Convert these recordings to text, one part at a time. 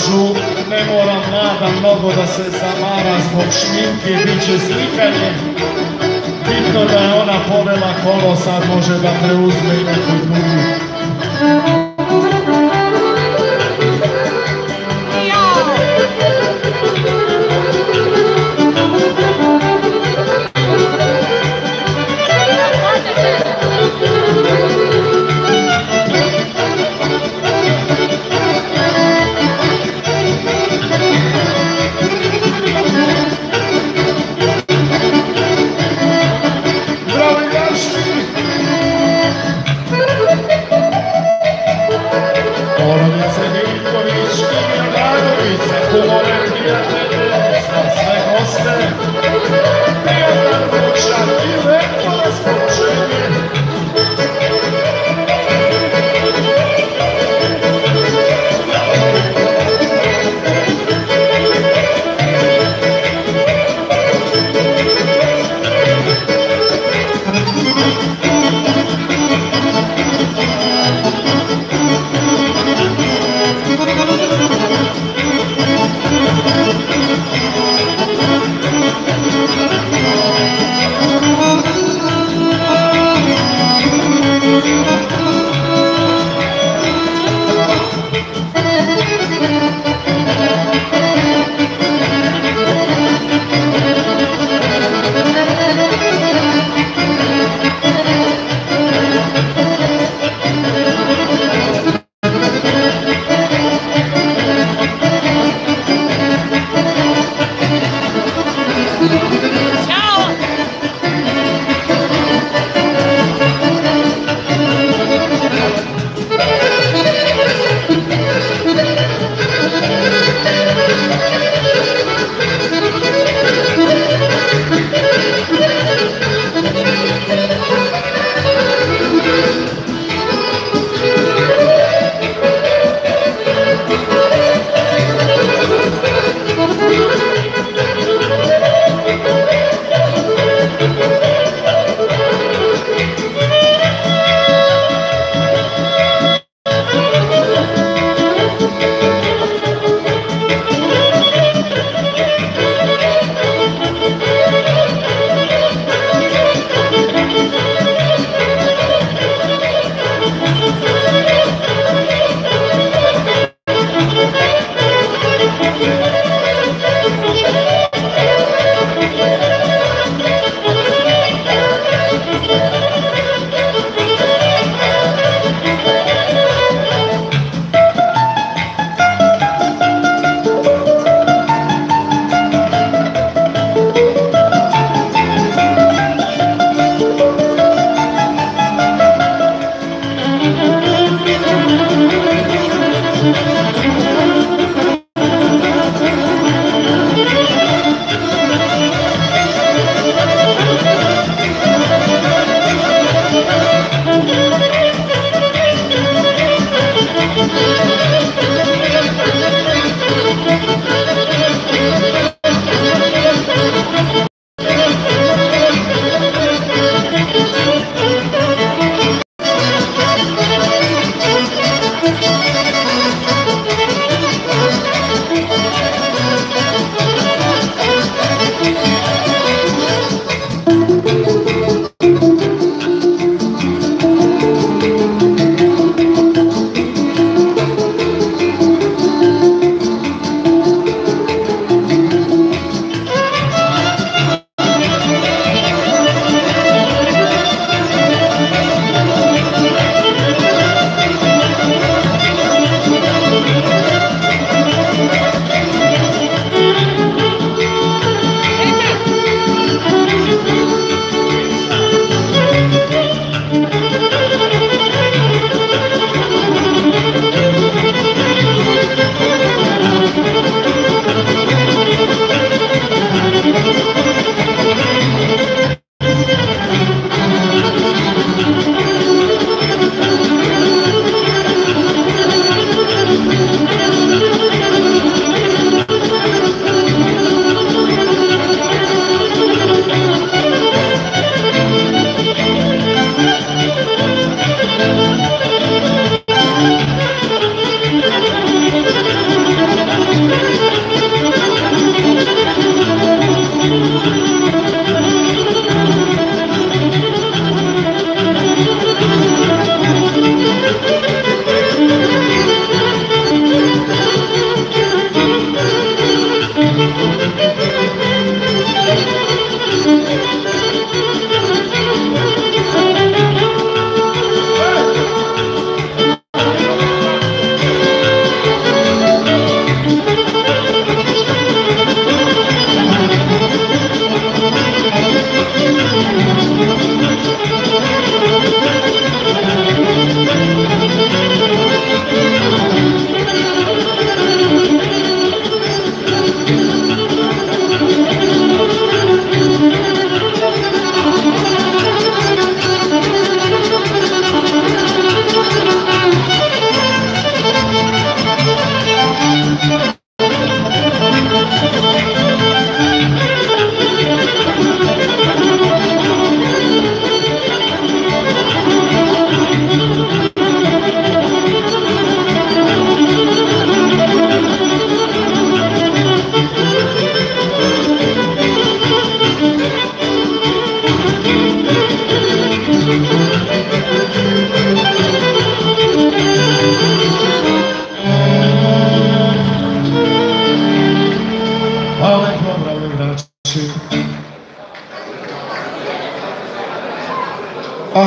Kažu, ne mora mlada mnogo da se zamara zbog šminke, bit će slikanje. Bitno da je ona povela kolo, sad može da preuzme i neku drugu.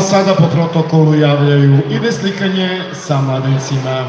Sada po protokolu javljaju ide slikanje sa mladencima.